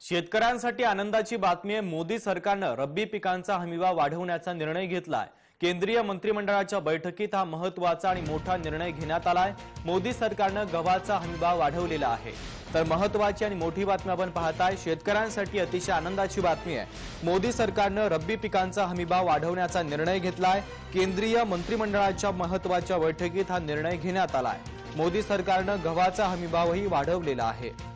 शेतकऱ्यांसाठी आनंदाची बातमी आहे. मोदी सरकारनं रब्बी पिकांचा हमीभाव वाढवण्याचा निर्णय घेतलाय. केंद्रीय मंत्रिमंडळाच्या बैठकीत हा महत्त्वाचा आणि मोठा निर्णय घेण्यात आलाय. मोदी सरकारनं गव्हाचा हमीभाव वाढवलेला आहे. तर महत्वाची आणि मोठी बातमी आपण पाहताय. शेतकऱ्यांसाठी अतिशय आनंदाची बातमी आहे. मोदी सरकारनं रब्बी पिकांचा हमीभाव वाढवण्याचा निर्णय घेतलाय. केंद्रीय मंत्रिमंडळाच्या महत्त्वाच्या बैठकीत हा निर्णय घेण्यात आलाय. मोदी सरकारनं गव्हाचा हमीभावही वाढवलेला आहे.